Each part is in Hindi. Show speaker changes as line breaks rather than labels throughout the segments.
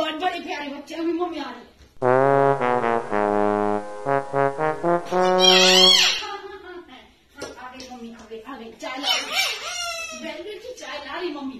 বড়বড়ি পেয়ারে করছি আমি মমি আরে আগে মমি আগে আগে চাই লাল বেলবেল কি চাই লালই মমি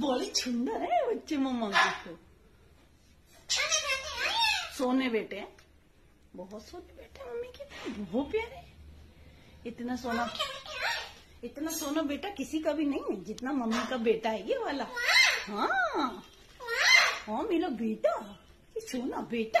बोले सुंदर है, बच्चे मम्मा को सोने बेटे। बहुत सोने बेटे मम्मी के। बहुत प्यारे इतना सोना इतना सोना बेटा किसी का भी नहीं है, जितना मम्मी का बेटा है ये वाला। हाँ। हाँ मेरा बेटा। ये सोना बेटा।